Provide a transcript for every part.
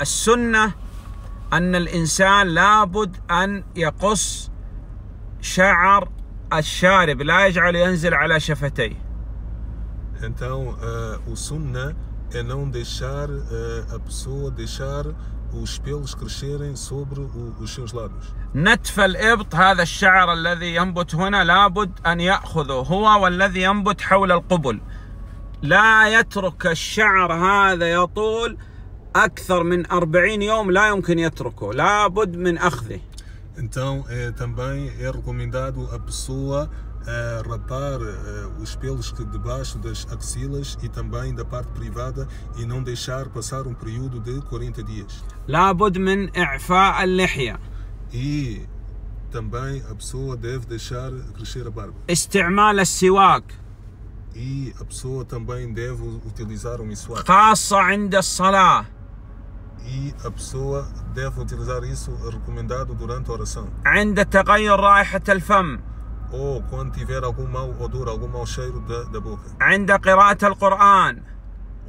السنة أن الإنسان لابد أن يقص شعر الشارب لا يجعل ينزل على شفتيه. Então, uh, o sunnah é não deixar uh, a pessoa deixar os pelos crescerem sobre o, os seus lábios. نتف الإبط هذا الشعر الذي ينبت هنا لابد أن يأخذه. هو والذي ينبت حول القبل. لا يترك الشعر هذا يطول أكثر من أربعين يوم لا يمكن يتركه لابد من أخذه Então, também é recomendado a pessoa uh, rapar uh, os pelos que debaixo das axilas e também da parte privada e não deixar passar um período de 40 dias. لابد من إعفاء اللحية E também a pessoa deve deixar crescer a barba. استعمال السواك E a pessoa também deve utilizar o miswak. خاصة عند الصلاة E a pessoa deve utilizar isso recomendado durante a oração. عند تغير رائحة الفم Ou quando tiver algum mau odor, algum mau cheiro da, da boca. عند قراءة القرآن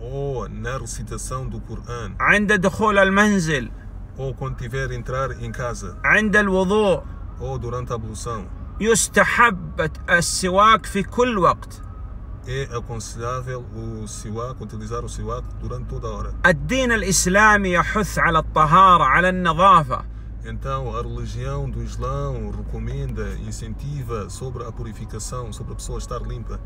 Ou na recitação do Coran. عند دخول المنزل Ou quando tiver entrar em casa. عند الوضوء Ou durante a ablução. يستحب السواك في كل وقت É aconselhável o siwak, utilizar o siwak durante toda a hora. الدين الإسلامي يحث على الطهارة على النظافة Então, a religião do Islão recomenda, incentiva sobre a purificação, sobre a pessoa estar limpa.